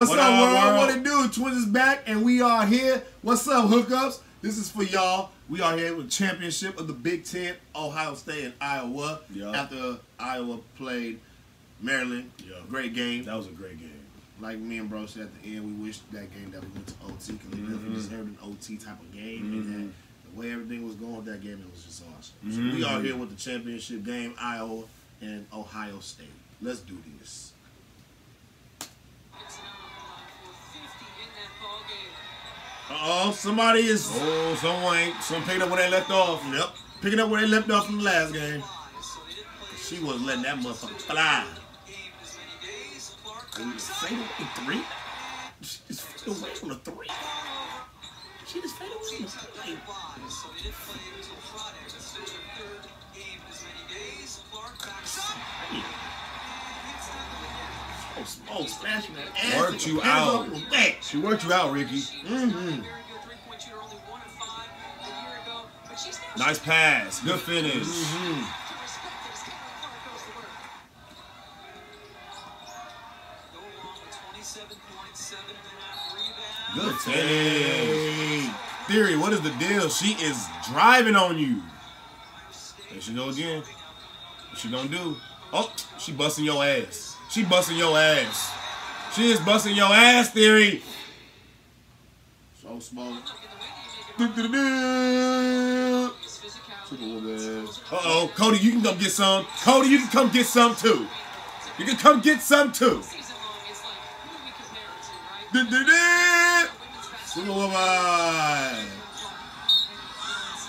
What's What up, world? What it do? Twins is back, and we are here. What's up, hookups? This is for y'all. We are here with championship of the Big Ten, Ohio State and Iowa. Yeah. After Iowa played Maryland, Yeah. great game. That was a great game. Like me and bro said at the end, we wish that game that we went to OT because we definitely mm-hmm. deserved an OT type of game. And that the way everything was going with that game, it was just awesome. So we are mm-hmm. here with the championship game, Iowa and Ohio State. Let's do this. Uh oh, somebody is. Oh, someone ain't some picked up where they left off. Yep. Picking up where they left off from the last game. She was letting that motherfucker fly. Fade away three? She just fade away on the three. She just fade away on the three. Oh, smoke, smashing that ass. Worked you out. off the back. She worked you out, Ricky. Mm-hmm. Nice pass. Good finish. Mm-hmm. Good finish. Thierry, what is the deal? She is driving on you. There she go again. What she gonna do? Oh, she busting your ass. She busting your ass. She is busting your ass, Thierry. So smoke. Uh-oh. Cotie, you can come get some. Cotie, you can come get some too. You can come get some too.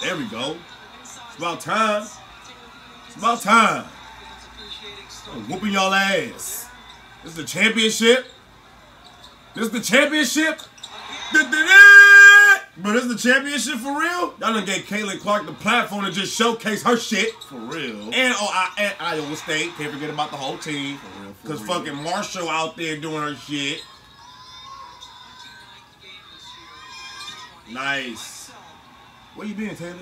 There we go. It's about time. It's about time. I'm whooping y'all ass. This is the championship. This is the championship. Bro, this is the championship for real? Y'all done gave Caitlin Clark the platform to just showcase her shit. For real. And, oh, I, and Iowa State. Can't forget about the whole team. For real, for Because real. fucking Marshall out there doing her shit. Nice. Where you been, Taylor?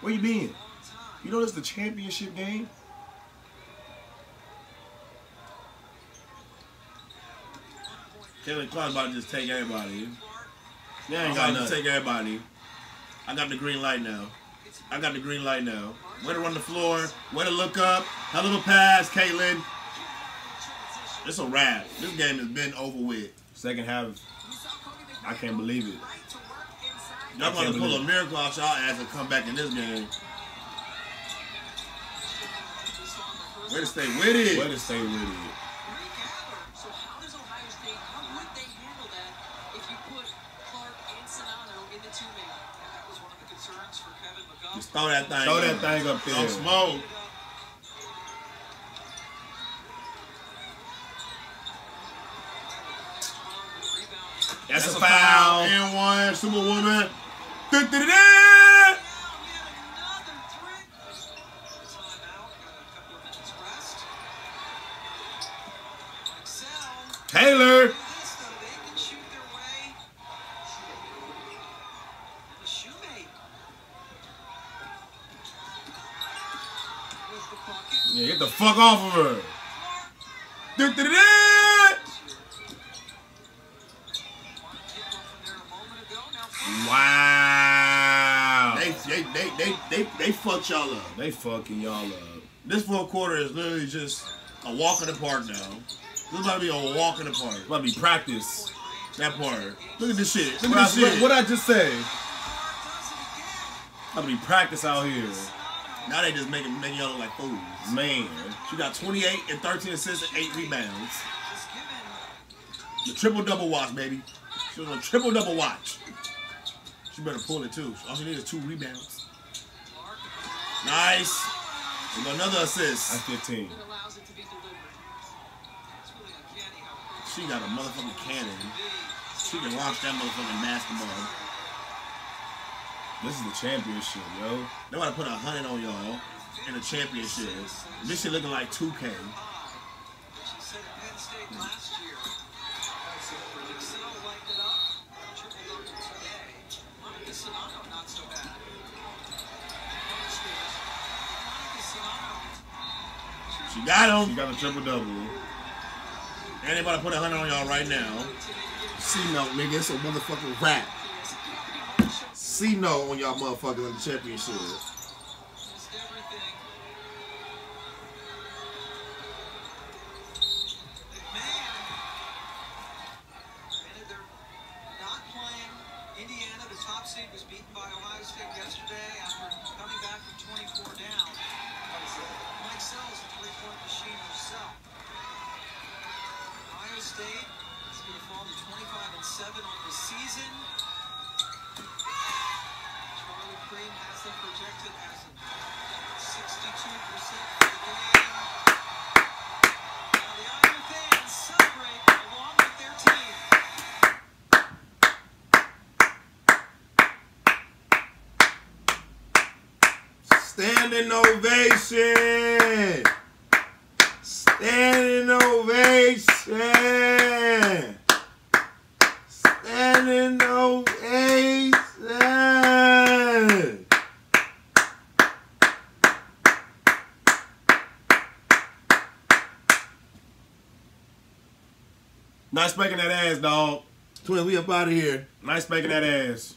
Where you been? You know this is the championship game? Kelly Clark about to just take everybody. Yeah, I ain't got to take everybody. I got the green light now. I got the green light now. Way to run the floor. Way to look up. Hell of a pass, Caitlin. It's a wrap. This game has been over with. Second half, I can't believe it. Y'all about to pull a miracle out y'all ass and come back in this game. Way to stay with it. Way to stay with it. So how does Ohio State, how would they handle that if you put Clark and Czinano in the two man? That was one of the concerns for Kevin McGuff. Just throw that thing Throw that thing up Don't there. smoke. That's, That's a foul. And one. Superwoman. Da-da-da-da. Taylor. Yeah, get the fuck off of her. Wow. They, they, they, they, they, they fucked y'all up. They fucking y'all up. This fourth quarter is literally just a walk in the park now. This is about to be a walk in the park. It's about to be practice. That part. Look at this shit. Look What at I, this shit. what I just say? About to be practice out here. Now they just making making y'all look like fools. Man. She got 28 and 13 assists and 8 rebounds. The triple double watch, baby. She was on a triple double watch. She better pull it too. All she needs is two rebounds. Nice. And another That's assist. 15. allows it to be delivered. It's really uncanny how She got a motherfucking cannon. She can launch that motherfucking basketball. This is the championship, yo. They want to put a hundred on y'all in the championship. This shit looking like 2K. she said at Penn State last year. Excel lightened it up. Triple double today. Monica Czinano, not so bad. She got She him. got a triple double. And they about to put a hundred on y'all right now. C note, nigga. It's a motherfucking rap. C no on y'all motherfuckers in the championship. Missed everything. McMahon. Granted, they're not playing Indiana. The top seed was beaten by Ohio State yesterday after coming back from 24 down. Mikesell, a three-point machine himself. Ohio State is going to fall to 25 and 7 on the season. Cream has them projected as 62% for the game. Standing ovation. Standing ovation. Standing ovation. Nice making that ass, dog. Twins, we up out of here. Nice making that ass.